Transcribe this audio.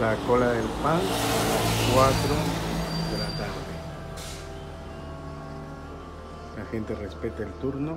la cola del pan a las 4 de la tarde. La gente respeta el turno